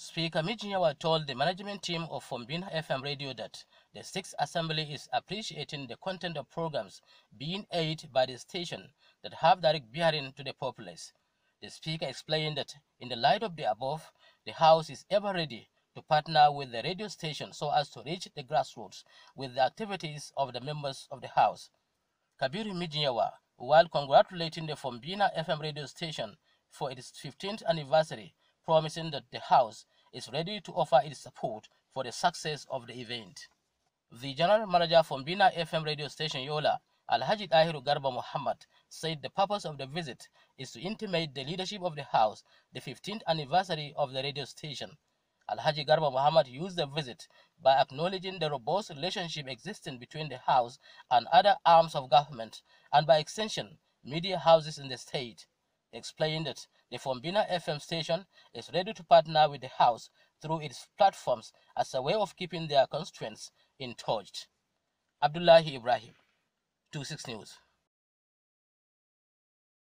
Speaker Mijinyawa told the management team of Fombina FM radio that the Sixth Assembly is appreciating the content of programs being aired by the station that have direct bearing to the populace. The Speaker explained that in the light of the above, the House is ever ready to partner with the radio station so as to reach the grassroots with the activities of the members of the House. Kabiru Mijinyawa, while congratulating the Fombina FM radio station for its 15th anniversary, promising that the House is ready to offer its support for the success of the event. The general manager Fombina FM radio station Yola, Alhaji Dahiru Garba Muhammad, said the purpose of the visit is to intimate the leadership of the House the 15th anniversary of the radio station. Alhaji Garba Muhammad used the visit by acknowledging the robust relationship existing between the House and other arms of government, and by extension, media houses in the state explained that the Fombina FM station is ready to partner with the House through its platforms as a way of keeping their constituents in touch. Abdullahi Ibrahim, 26 News.